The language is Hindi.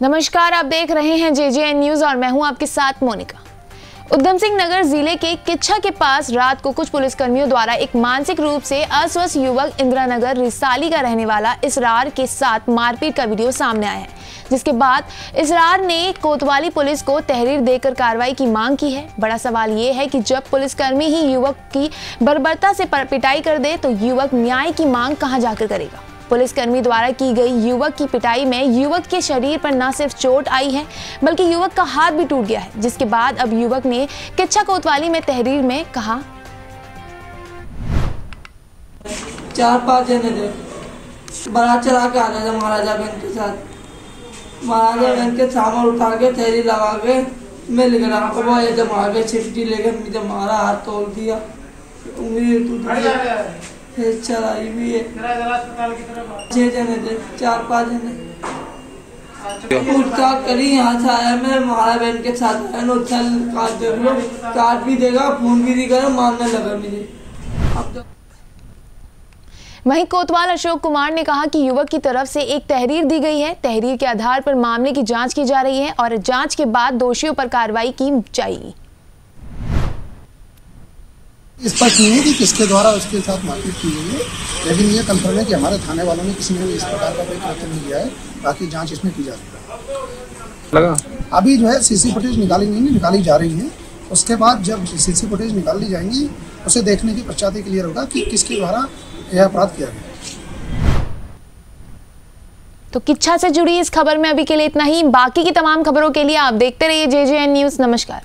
नमस्कार, आप देख रहे हैं जे जे न्यूज़ और मैं हूँ आपके साथ मोनिका। उधम सिंह नगर ज़िले के किच्छा के पास रात को कुछ पुलिसकर्मियों द्वारा एक मानसिक रूप से अस्वस्थ युवक इंदिरा नगर रिसाली का रहने वाला इसरार के साथ मारपीट का वीडियो सामने आया है, जिसके बाद इसरार ने कोतवाली पुलिस को तहरीर देकर कार्रवाई की मांग की है। बड़ा सवाल ये है कि जब पुलिसकर्मी ही युवक की बर्बरता से पिटाई कर दे तो युवक न्याय की मांग कहाँ जाकर करेगा? पुलिसकर्मी द्वारा की गई युवक की पिटाई में युवक के शरीर पर न सिर्फ़ चोट आई है, बल्कि युवक का हाथ भी टूट गया है, जिसके बाद अब युवक ने किच्छा कोतवाली में तहरीर में कहा। चार पाँच जने थे। बारात चला के आ रहे थे महाराजा बहन के साथ। महाराजा बहन के सामान उठा के थैली लगा के मिल गया। वो एकदम आ गए छिपटी लेके मुझे मारा हाथ तोड़ दिया। उंगली टूट गई भी है। जने थे, चार पाँच जने। करी, यहाँ से आया मैं महाराजा बहन के साथ काट भी देगा, फ़ोन भी लगा मुझे। तो वहीं कोतवाल अशोक कुमार ने कहा कि युवक की तरफ़ से एक तहरीर दी गई है। तहरीर के आधार पर मामले की जाँच की जा रही है और जाँच के बाद दोषियों पर कार्रवाई की जाएगी। स्पष्ट नहीं है कि किसके द्वारा उसके साथ मारपीट की गई है लेकिन ये कंफर्म है कि हमारे थाने वालों ने किसी ने भी इस प्रकार का कोई कृत्य नहीं किया है बाकी जाँच इसमें की जा रही है लगा? अभी जो है सीसी फुटेज निकाली नहीं है निकाली जा रही है। उसके बाद जब सीसी फुटेज निकाल ली जाएँगी उसे देखने के पश्चात ही क्लियर होगा कि किसके द्वारा यह अपराध किया गया। तो किच्छा से जुड़ी इस खबर में अभी के लिए इतना ही। बाकी की तमाम खबरों के लिए आप देखते रहिए जे जे एन न्यूज़ नमस्कार।